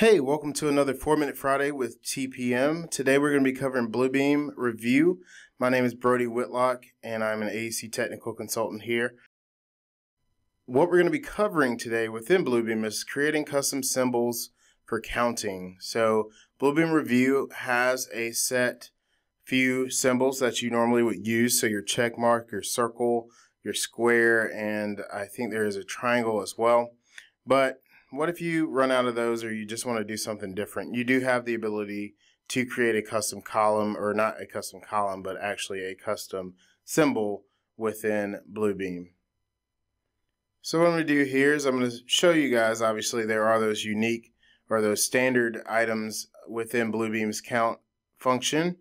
Hey, welcome to another 4 Minute Friday with TPM. Today we're going to be covering Bluebeam Review. My name is Brody Whitlock and I'm an AEC technical consultant here. What we're going to be covering today within Bluebeam is creating custom symbols for counting. So Bluebeam Review has a set few symbols that you normally would use. So your check mark, your circle, your square, and I think there is a triangle as well. But what if you run out of those or you just want to do something different? You do have the ability to create a custom column or not a custom column, but actually a custom symbol within Bluebeam. So what I'm going to do here is I'm going to show you guys, obviously there are those unique or those standard items within Bluebeam's count function.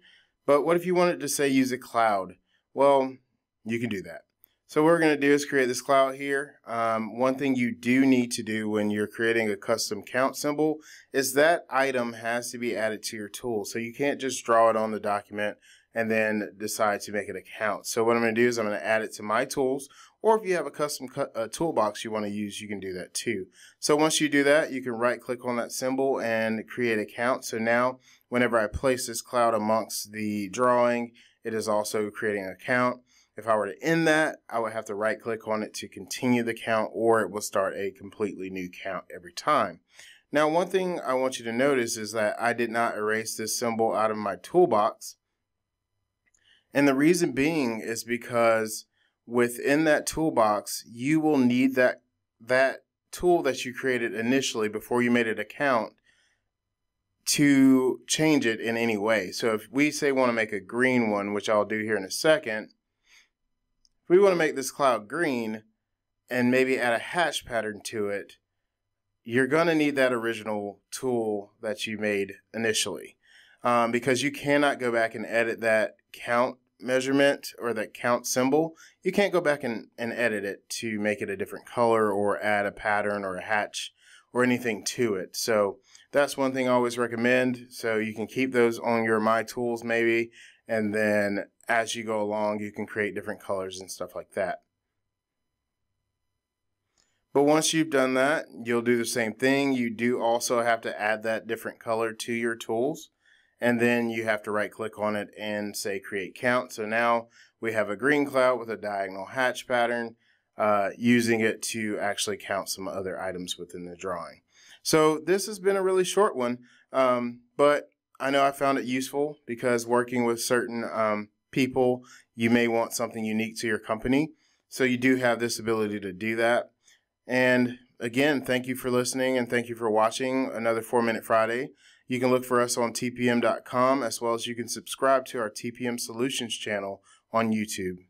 But what if you wanted to say use a cloud? Well, you can do that. So what we're going to do is create this cloud here. Um, one thing you do need to do when you're creating a custom count symbol is that item has to be added to your tool. So you can't just draw it on the document and then decide to make it a count. So what I'm going to do is I'm going to add it to my tools or if you have a custom toolbox you want to use, you can do that too. So once you do that, you can right click on that symbol and create a count. So now whenever I place this cloud amongst the drawing, it is also creating a count. If I were to end that, I would have to right click on it to continue the count or it will start a completely new count every time. Now, one thing I want you to notice is that I did not erase this symbol out of my toolbox. And the reason being is because within that toolbox, you will need that, that tool that you created initially before you made it a count to change it in any way. So if we say want to make a green one, which I'll do here in a second, we want to make this cloud green and maybe add a hatch pattern to it, you're going to need that original tool that you made initially um, because you cannot go back and edit that count measurement or that count symbol. You can't go back and, and edit it to make it a different color or add a pattern or a hatch or anything to it. So that's one thing I always recommend. So you can keep those on your My Tools maybe and then as you go along, you can create different colors and stuff like that. But once you've done that, you'll do the same thing. You do also have to add that different color to your tools. And then you have to right click on it and say create count. So now we have a green cloud with a diagonal hatch pattern, uh, using it to actually count some other items within the drawing. So this has been a really short one, um, but I know I found it useful because working with certain um, people, you may want something unique to your company. So you do have this ability to do that. And again, thank you for listening and thank you for watching another 4 Minute Friday. You can look for us on tpm.com as well as you can subscribe to our TPM Solutions channel on YouTube.